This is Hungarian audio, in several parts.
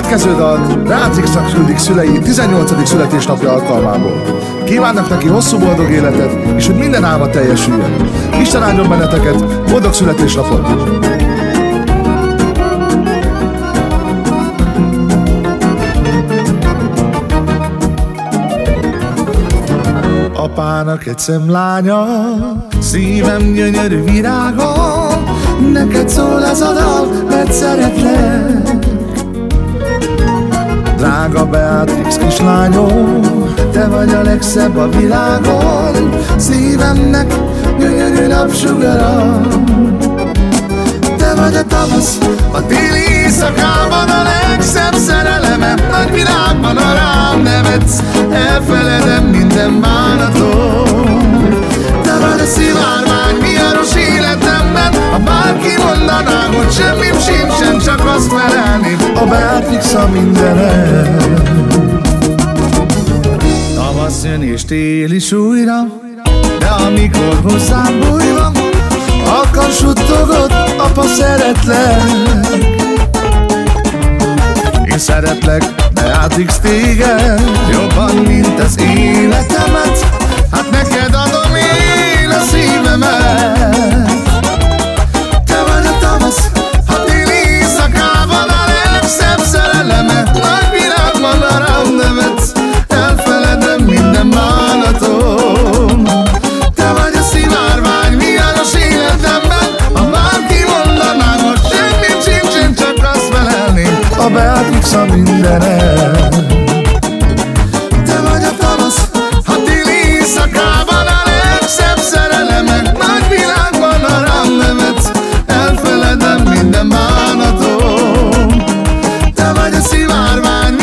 következő dalt Beatrixnak küldik szülei 18. születésnapja alkalmából. Kívánnak neki hosszú boldog életet, és hogy minden álma teljesüljön. Isten áldjon benneteket, boldog születésnapot! Apának egy szemlánya, szívem gyönyörű virága, neked szól ez a dal, mert szeretlek. Drága Beatrix kislányom, te vagy a legszebb a világon, szívemnek gyönyörű napsugara. Te vagy a tavasz, a téli éjszakában a legszebb szerelemem, nagy világban Beatrix a mindenem. Tavasz jön és tél is újra, de amikor hozzám bújva, akkor suttogod, apa szeretlek. Én szeretlek, Beatrix téged, jobban, mint az életemet, felelném, a mindenem. Te vagy a tavasz, a téli éjszakában a legszebb világban a rám elfeledem minden bánatom. Te vagy a szivárvány,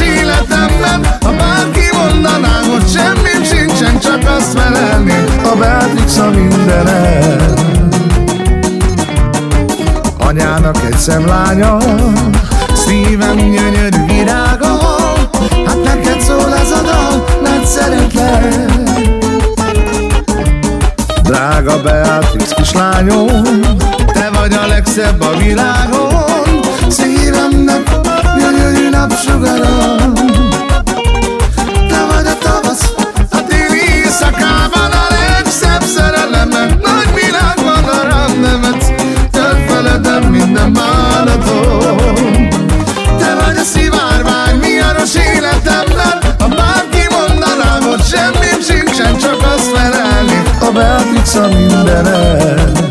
életemben, ha bárki mondaná, hogy semmim sincsen, csak azt felelném, a Beatrix a mindenem. Anyának egy szemlánya, szívem gyönyörű virága, hát neked szól ez a dal, mert szeretlek. Drága Beatrix kislányom, te vagy a legszebb a világon, szívemnek mondaná, hogy